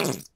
Mm-hmm.